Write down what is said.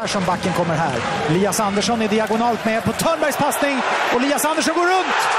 Persson backen kommer här. Elias Andersson är diagonalt med på Törnbergs passning och Elias Andersson går runt